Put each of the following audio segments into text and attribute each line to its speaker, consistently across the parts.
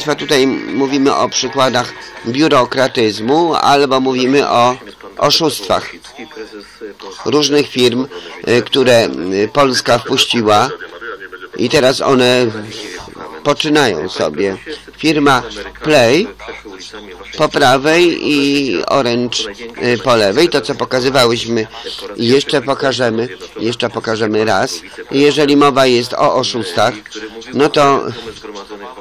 Speaker 1: Państwa, tutaj mówimy o przykładach biurokratyzmu albo mówimy o oszustwach różnych firm, y, które y, Polska wpuściła i teraz one poczynają sobie. Firma Play po prawej i Orange y, po lewej. To, co pokazywałyśmy, jeszcze pokażemy, jeszcze pokażemy raz. Jeżeli mowa jest o oszustach, no to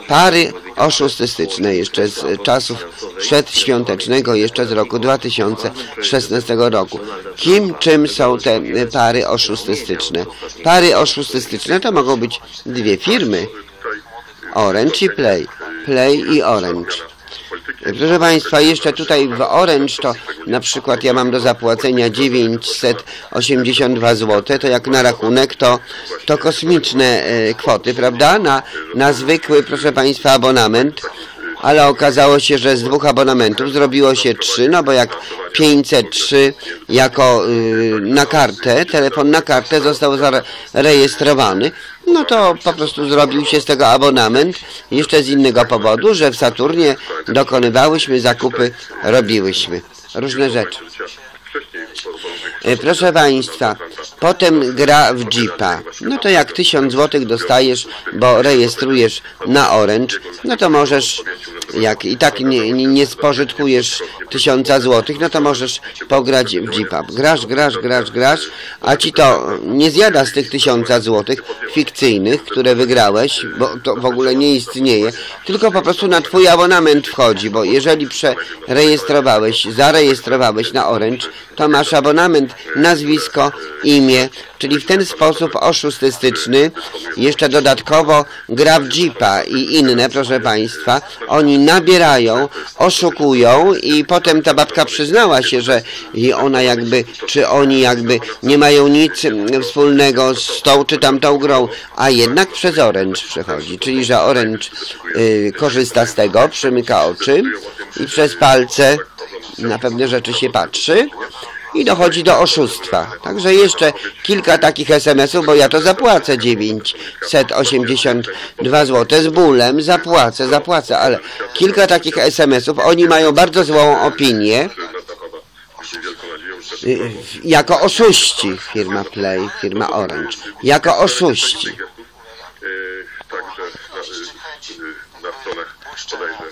Speaker 1: pary oszustystyczne jeszcze z czasów przedświątecznego, jeszcze z roku 2016 roku. Kim, czym są te pary oszustystyczne? Pary oszustystyczne to mogą być dwie firmy, Orange i Play. Play i Orange. Proszę Państwa, jeszcze tutaj w Orange to na przykład ja mam do zapłacenia 982 zł, to jak na rachunek to, to kosmiczne e, kwoty, prawda? Na, na zwykły, proszę Państwa, abonament ale okazało się, że z dwóch abonamentów zrobiło się trzy, no bo jak 503 jako y, na kartę, telefon na kartę został zarejestrowany, no to po prostu zrobił się z tego abonament jeszcze z innego powodu, że w Saturnie dokonywałyśmy zakupy, robiłyśmy różne rzeczy. E, Proszę Państwa, potem gra w Jeepa. No to jak 1000 zł dostajesz, bo rejestrujesz na Orange, no to możesz, jak i tak nie, nie, spożytkujesz 1000 zł, no to możesz pograć w Jeepa. Grasz, grasz, grasz, grasz, a ci to nie zjada z tych 1000 zł fikcyjnych, które wygrałeś, bo to w ogóle nie istnieje, tylko po prostu na twój abonament wchodzi, bo jeżeli przerejestrowałeś, zarejestrowałeś na Orange, to masz abonament, nazwisko, imię, czyli w ten sposób oszustystyczny, jeszcze dodatkowo gra w Jeepa i inne, proszę Państwa, oni nabierają, oszukują i potem ta babka przyznała się, że i ona jakby, czy oni jakby nie mają nic wspólnego z tą czy tamtą grą, a jednak przez Orange przechodzi, czyli że Orange y, korzysta z tego, przymyka oczy i przez palce na pewne rzeczy się patrzy i dochodzi do oszustwa. Także jeszcze kilka takich SMS-ów, bo ja to zapłacę 982 zł z bólem, zapłacę, zapłacę, ale kilka takich SMS-ów, oni mają bardzo złą opinię jako oszuści firma Play, firma Orange, jako oszuści.
Speaker 2: Także na, na stronach bodajże